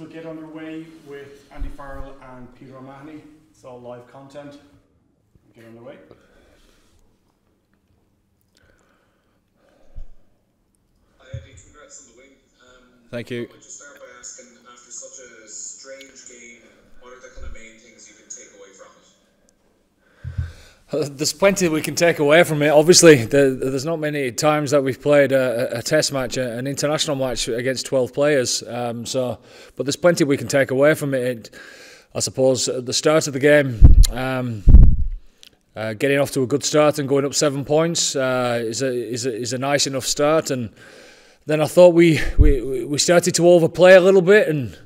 We'll get underway with Andy Farrell and Peter O'Mahony. It's all live content. We'll get underway. Hi Andy, congrats on the win. Um, Thank you. I might just start by asking, after such a strange game, what are the kind of main things you can take away from it? There's plenty we can take away from it. Obviously, there, there's not many times that we've played a, a test match, an international match against 12 players. Um, so, but there's plenty we can take away from it. it I suppose at the start of the game, um, uh, getting off to a good start and going up seven points uh, is, a, is, a, is a nice enough start. And then I thought we, we, we started to overplay a little bit, and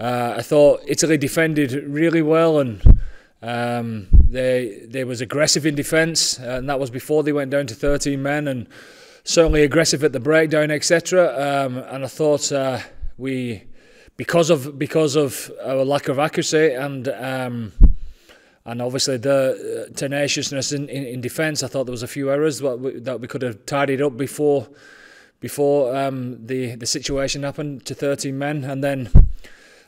uh, I thought Italy defended really well and. Um, they they was aggressive in defence, and that was before they went down to 13 men, and certainly aggressive at the breakdown, etc. Um, and I thought uh, we, because of because of our lack of accuracy and um, and obviously the uh, tenaciousness in, in, in defence, I thought there was a few errors that we, that we could have tidied up before before um, the the situation happened to 13 men, and then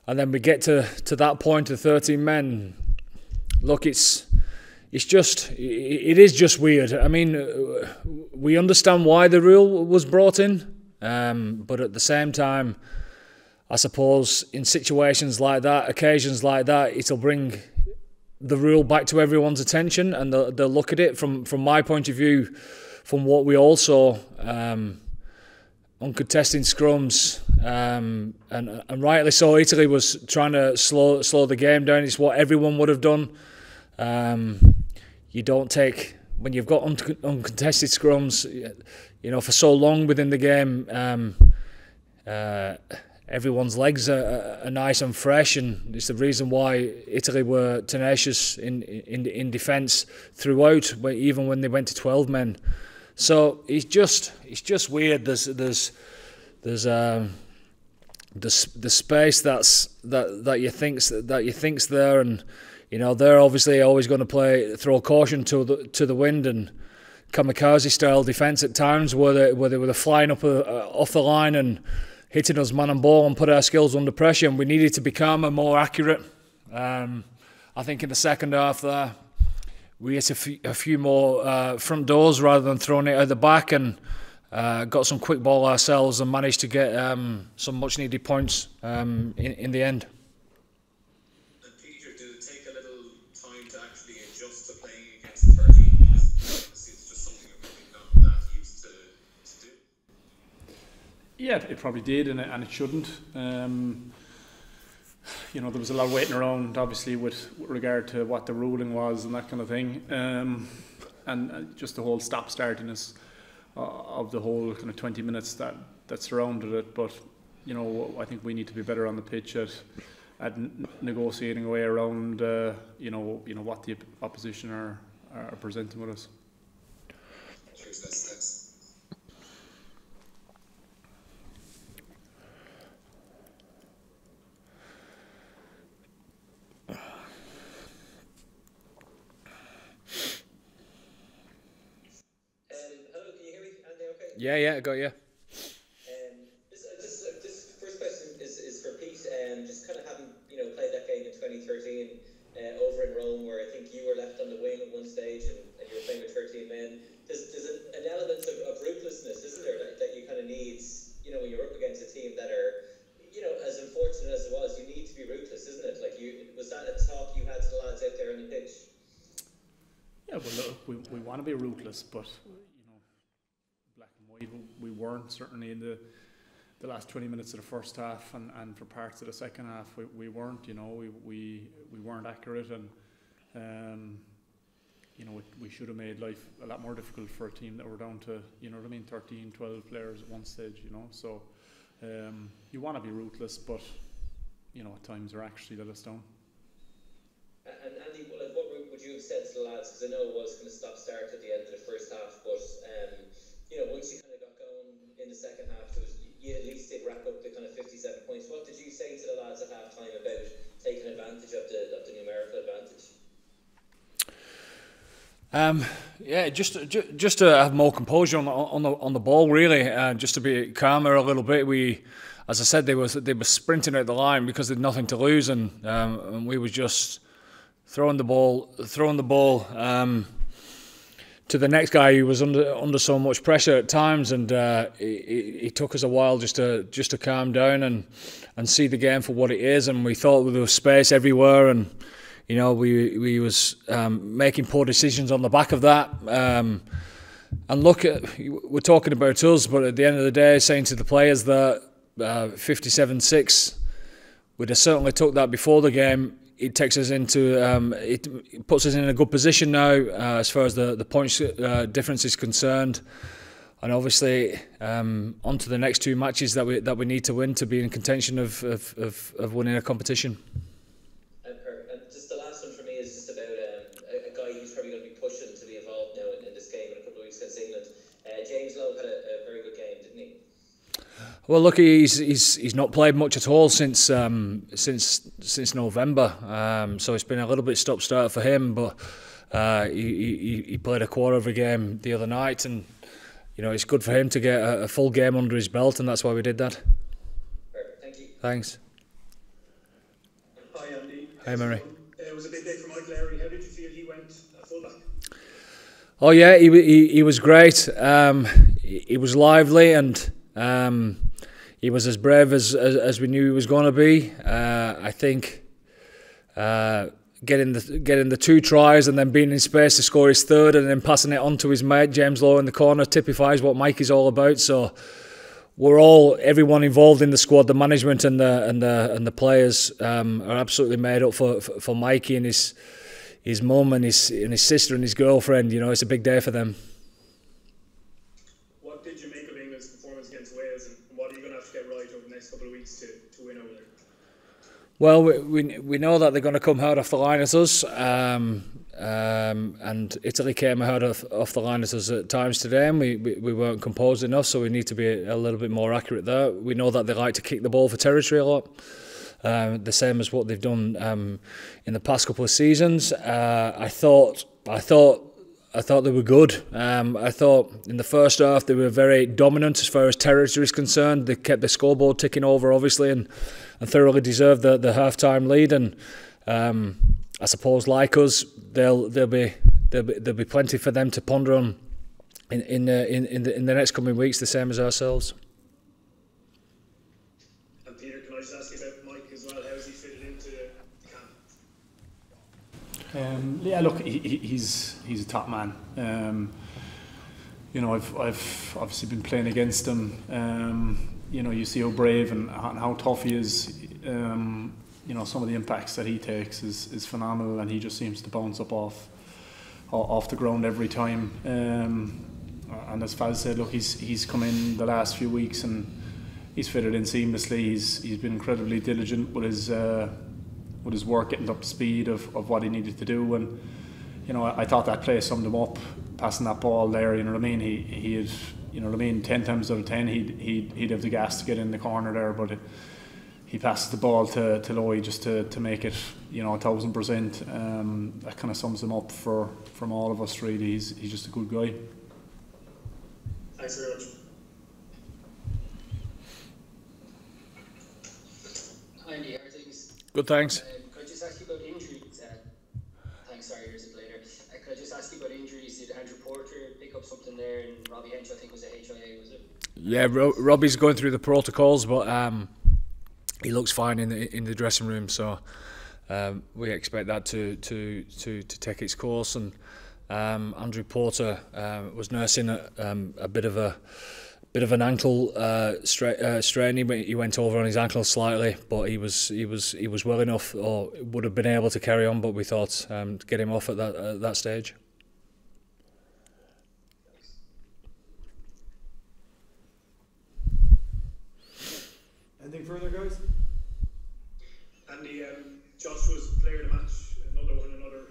and then we get to to that point of 13 men look, it's it's just it is just weird. I mean, we understand why the rule was brought in, um, but at the same time, I suppose in situations like that, occasions like that, it'll bring the rule back to everyone's attention, and they'll, they'll look at it from from my point of view, from what we all saw. Um, uncontested scrums, um, and and rightly so. Italy was trying to slow slow the game down. It's what everyone would have done. Um, you don't take when you've got un- uncontested scrums, you know, for so long within the game. Um, uh, everyone's legs are, are, nice and fresh, and it's the reason why Italy were tenacious in in in defence throughout, even when they went to twelve men. So it's just it's just weird. There's there's there's um, the the space that's that that you think's that you think's there and you know they're obviously always going to play throw caution to the to the wind and kamikaze style defence at times where they where they were flying up uh, off the line and hitting us man and ball and put our skills under pressure and we needed to become a more accurate. Um, I think in the second half there we hit a few, a few more uh, front doors rather than throwing it out the back and uh, got some quick ball ourselves and managed to get um, some much needed points um, in, in the end. Yeah, it probably did, and it, and it shouldn't. Um, you know, there was a lot of waiting around, obviously, with, regard to what the ruling was and that kind of thing, um, and uh, just the whole stop-startiness uh, of the whole kind of 20 minutes that that surrounded it. But you know, I think we need to be better on the pitch at at negotiating a way around, uh, you know, you know what the opposition are are presenting with us. Yeah, yeah, I got you. Um, this, uh, this, uh, this first question is, is for Pete. Um, just kind of having you know played that game in 2013 uh, over in Rome, where I think you were left on the wing at one stage and, and you were playing with 13 men. There's, there's an, an element of, of ruthlessness, isn't there, that, that you kind of need, you know, when you're up against a team that are, you know, as unfortunate as it was, you need to be ruthless, isn't it? Like, you was that a talk you had to the lads out there on the pitch? Yeah, well, look, we, we want to be ruthless, but we, certainly in the the last 20 minutes of the first half and, and for parts of the second half we, we weren't you know we, we, we weren't accurate and um, you know we should have made life a lot more difficult for a team that were down to you know what I mean 13 12 players at one stage you know? So um, you want to be ruthless but you know at times they're actually let us down. And Andy what would you have said to the lads? Because I know it was going to stop start at the end of the first half but um, you know, once you kind of the second half, was, you at least did wrap up the kind of 57 points. What did you say to the lads at half time about taking advantage of the, of the numerical advantage? Um, yeah, just just to have more composure on the on the on the ball, really, uh, just to be calmer a little bit. We, as I said, they was they were sprinting out the line because they had nothing to lose, and, um, and we was just throwing the ball, throwing the ball. Um, to the next guy who was under under so much pressure at times, and uh, it, it, took us a while just to just to calm down and and see the game for what it is. And we thought there was space everywhere, and you know we we was um, making poor decisions on the back of that. Um, and look, at, we're talking about us, but at the end of the day, saying to the players that uh, 57-6, we'd have certainly took that before the game it takes us into um, it puts us in a good position now uh, as far as the the points uh, difference is concerned, and obviously um, on to the next two matches that we that we need to win to be in contention of of, of, winning a competition. And, just the last one for me is just about um, a, guy who's probably going to be pushing to be involved now in, this game in a couple of weeks against England. Uh, James Lowe had a very good game, didn't he? Well, look, he's he's he's not played much at all since um, since since November, um, so it's been a little bit stop start for him. But uh, he, he he played a quarter of a game the other night, and you know it's good for him to get a, a full game under his belt, and that's why we did that. Perfect. Thank you. Thanks. Hi Andy. Hi Murray. Uh, it was a big day for Mike Lowry. How did you feel he went uh, fullback? Oh yeah, he he, he was great. Um, he, he was lively and. Um, he was as brave as, as, as we knew he was going to be. Uh, I think uh, getting the getting the two tries and then being in space to score his third and then passing it on to his mate James Lowe in the corner typifies what Mike is all about. So we're all everyone involved in the squad, the management and the and the and the players um, are absolutely made up for, for, for Mikey and his his mum and his and his sister and his girlfriend. You know, it's a big day for them. Well, we, we, we know that they're going to come hard off the line at us. Um, um, and Italy came hard off, off the line at us at times today, and we, we, we weren't composed enough, so we need to be a little bit more accurate there. We know that they like to kick the ball for territory a lot. Um, the same as what they've done um, in the past couple of seasons. Uh, I thought, I thought I thought they were good. Um, I thought in the first half they were very dominant as far as territory is concerned. They kept the scoreboard ticking over, obviously, and, and thoroughly deserved the, the half time lead. And um, I suppose, like us, they'll there'll be there'll be, there'll be plenty for them to ponder on in in uh, in in the, in the next coming weeks, the same as ourselves. And Peter, can I just ask you about Mike as well? How's he fitted into camp? Um, yeah, look, he, he's he's a top man. Um, you know, I've I've obviously been playing against him. Um, you know, you see how brave and how tough he is. Um, you know, some of the impacts that he takes is, is phenomenal, and he just seems to bounce up off off the ground every time. Um, and as Faz said, look, he's he's come in the last few weeks and he's fitted in seamlessly. He's he's been incredibly diligent with his. Uh, with his work getting up to speed of, of what he needed to do. And you know, I, I thought that play summed him up, passing that ball there. You know what I mean? He he had you know what I mean. Ten times out of ten, he'd he'd he'd have the gas to get in the corner there, but. It, he passes the ball to, to Lowy just to, to make it, you know, a thousand percent. Um, that kind of sums him up for from all of us. Really, he's he's just a good guy. Thanks very much. Andy. How? Good, thanks. Um, could I just ask you about injuries? Uh, thanks, sorry, here's it later. Uh, could I just ask you about injuries? Did Andrew Porter pick up something there? And Robbie Henshaw, I think, was a HIA, was it? Yeah, Ro- Robbie's going through the protocols, but um, he looks fine in the in the dressing room. So um, we expect that to to to to take its course. And um, Andrew Porter uh, was nursing a, um, a bit of a bit of an ankle uh, stra- uh, strain. He, he went over on his ankle slightly, but he was he was he was well enough, or would have been able to carry on. But we thought um, to get him off at that at that stage. Anything further, guys? Andy, um, Joshua's player of the match, another one, another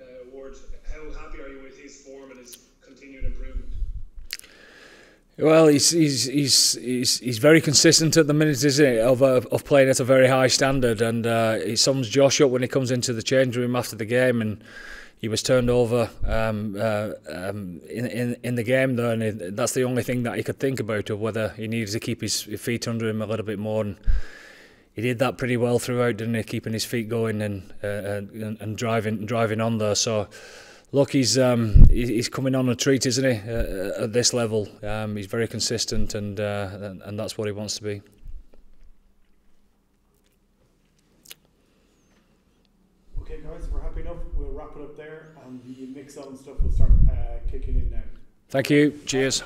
uh, award. How happy are you with his form and his continued improvement? Well, he's he's he's he's, he's very consistent at the minute, isn't he? Of uh, of playing at a very high standard, and uh, he sums Josh up when he comes into the change room after the game, and he was turned over um, uh, um, in, in in the game though, and it, that's the only thing that he could think about of whether he needed to keep his feet under him a little bit more. And he did that pretty well throughout, didn't he? Keeping his feet going and uh, and, and driving driving on there. So. Look, he's um, he's coming on a treat, isn't he? Uh, at this level, um, he's very consistent, and, uh, and that's what he wants to be. Okay, guys, if we're happy enough, we'll wrap it up there, and the mix on stuff will start uh, kicking in now. Thank you. Cheers.